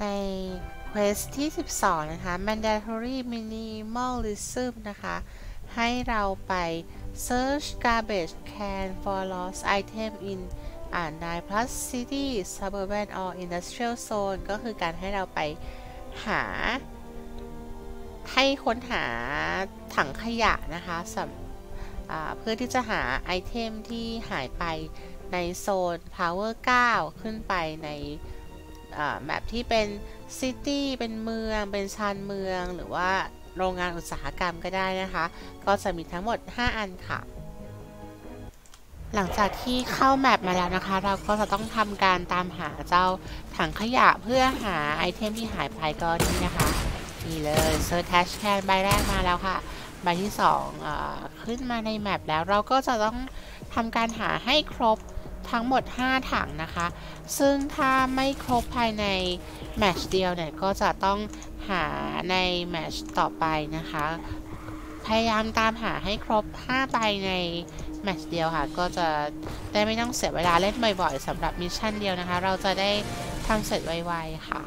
ใน Quest ที่ 12 นะคะ Mandatory Minimalism นะคะ ให้เราไป Search Garbage Can for Lost Item in อ่าน9 plus City Suburban or Industrial Zone ก็คือการให้เราไปหา ให้ค้นหาถังขยะนะคะสำเพื่อที่จะหาไอเทมที่หายไปในโซน Power 9 ขึ้นไปใน map ที่เป็น city เป็นเมืองเป็นชานเมืองหรือว่าโรงงานอุตสาหกรรมก็ได้นะคะ ก็จะมีทั้งหมด 5 อันค่ะ หลังจากที่เข้า map มาแล้วนะคะ เราก็จะต้องทำการตามหาเจ้าถังขยะเพื่อหา item ที่หายไปก็นี่นะคะ นี่เลยเซอร์ a ทชแคนใบแรกมาแล้วค่ะ ใบที่2ขึ้นมาใน map แล้วเราก็จะต้องทำการหาให้ครบ ทั้งหมด 5 ถังนะคะ ซึ่งถ้าไม่ครบภายใน match เดียวเนี่ยก็จะต้องหาใน match ต่อไปนะคะ พยายามตามหาให้ครบ 5 ใบใน match เดียวค่ะ ก็จะได้ไม่ต้องเสียเวลาเล่นบ่อยๆสำหรับ mission เดียวนะคะ เราจะได้ทำเสร็จไวๆค่ะ